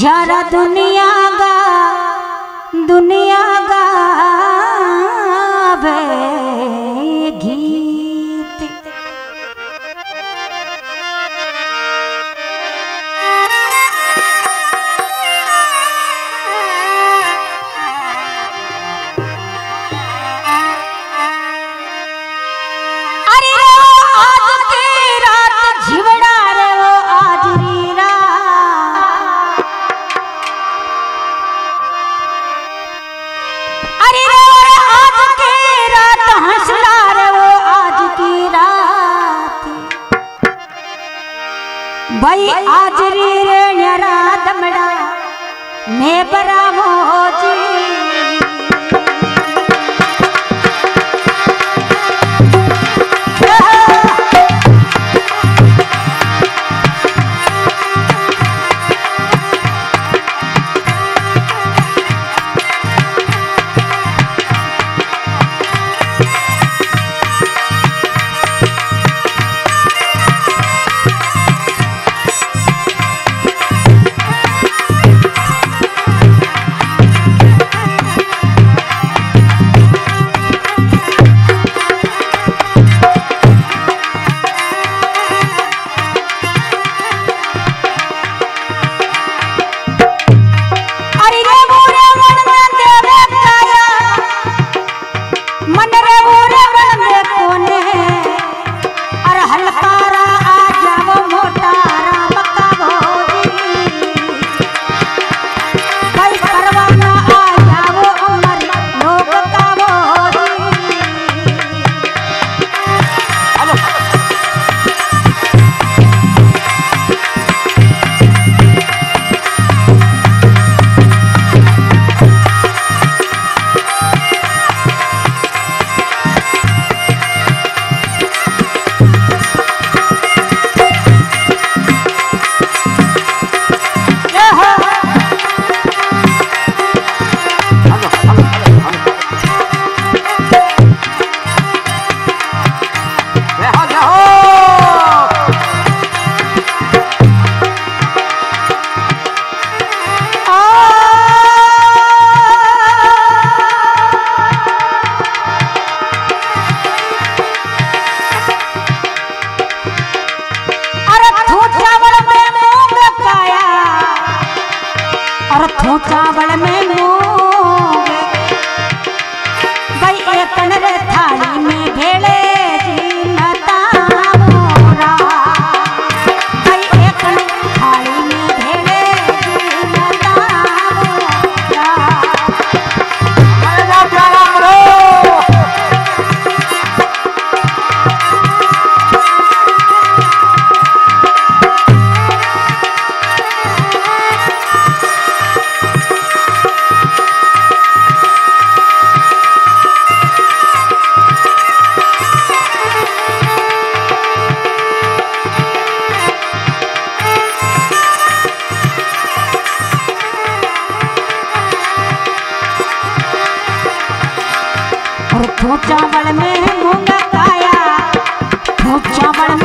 जरा दुनिया गा दुनिया गा आज रे न्यारा दमड़ा ने बरामो हो चावल में मूंग काया भूख चावल में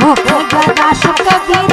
ভক্ত যারা সব